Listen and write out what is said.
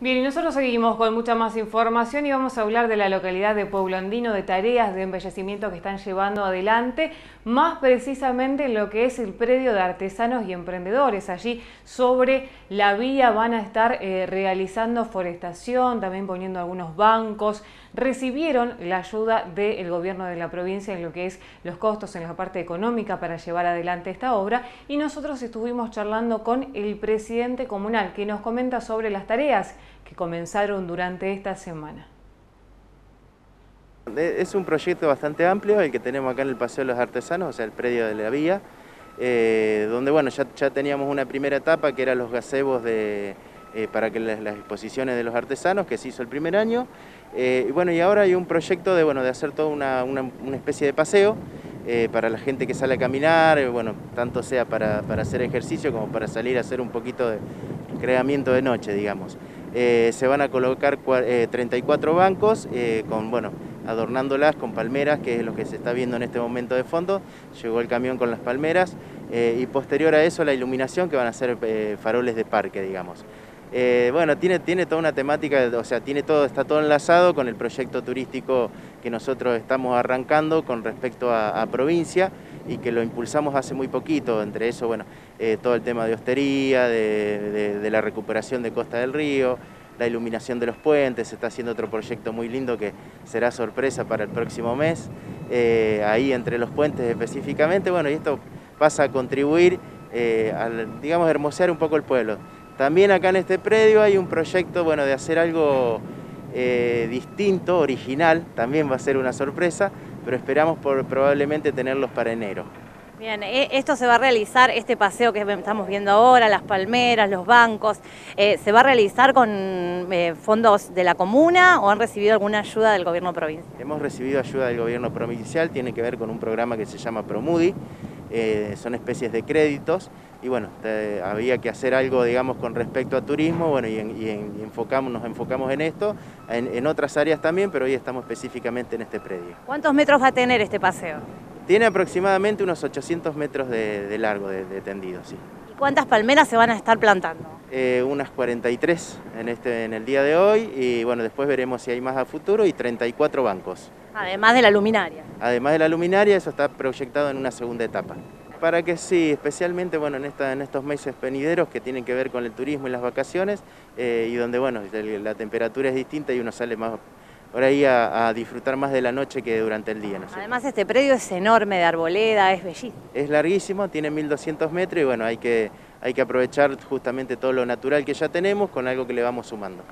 Bien, y nosotros seguimos con mucha más información y vamos a hablar de la localidad de Pueblo Andino, de tareas de embellecimiento que están llevando adelante, más precisamente en lo que es el predio de artesanos y emprendedores. Allí sobre la vía van a estar eh, realizando forestación, también poniendo algunos bancos. Recibieron la ayuda del gobierno de la provincia en lo que es los costos en la parte económica para llevar adelante esta obra y nosotros estuvimos charlando con el presidente comunal que nos comenta sobre las tareas que comenzaron durante esta semana. Es un proyecto bastante amplio el que tenemos acá en el Paseo de los Artesanos, o sea, el predio de la vía, eh, donde bueno, ya, ya, teníamos una primera etapa que eran los gazebos de, eh, para que las, exposiciones de los artesanos, que se hizo el primer año, eh, y bueno, y ahora hay un proyecto de, bueno, de hacer toda una, una, especie de paseo para la gente que sale a caminar, bueno, tanto sea para, para hacer ejercicio como para salir a hacer un poquito de creamiento de noche, digamos. Eh, se van a colocar 34 eh, bancos, eh, con, bueno, adornándolas con palmeras, que es lo que se está viendo en este momento de fondo. Llegó el camión con las palmeras y posterior a eso la iluminación, que van a ser faroles de parque, digamos. Bueno, tiene, toda una temática, o sea, tiene todo, está todo enlazado con el proyecto turístico que nosotros estamos arrancando con respecto a, provincia y que lo impulsamos hace muy poquito, entre eso, bueno, todo el tema de hostería, de, de la recuperación de Costa del Río, la iluminación de los puentes, se está haciendo otro proyecto muy lindo que será sorpresa para el próximo mes, eh, ahí entre los puentes específicamente, bueno, y esto pasa a contribuir, eh, al, digamos, hermosear un poco el pueblo. También acá en este predio hay un proyecto, bueno, de hacer algo eh, distinto, original, también va a ser una sorpresa, pero esperamos por, probablemente tenerlos para enero. Bien, e, esto se va a realizar, este paseo que estamos viendo ahora, las palmeras, los bancos, eh, ¿se va a realizar con eh, fondos de la comuna o han recibido alguna ayuda del gobierno provincial? Hemos recibido ayuda del gobierno provincial, tiene que ver con un programa que se llama Promudi, eh, son especies de créditos y bueno, había que hacer algo, digamos, con respecto a turismo, bueno, y, enfocamos, nos enfocamos en esto, en otras áreas también, pero hoy estamos específicamente en este predio. ¿Cuántos metros va a tener este paseo? Tiene aproximadamente unos 800 metros de, largo, de, tendido, sí. ¿Y cuántas palmeras se van a estar plantando? Eh, unas 43 en, este, en el día de hoy y bueno, después veremos si hay más a futuro y 34 bancos. Además de la luminaria. Además de la luminaria, eso está proyectado en una segunda etapa. Para que sí, especialmente bueno, en, esta, en estos meses venideros que tienen que ver con el turismo y las vacaciones eh, y donde bueno, la temperatura es distinta y uno sale más por ahí a, disfrutar más de la noche que durante el día. Además este predio es enorme de arboleda, es bellísimo. Es larguísimo, tiene 1200 metros y bueno, hay que, hay que aprovechar justamente todo lo natural que ya tenemos con algo que le vamos sumando.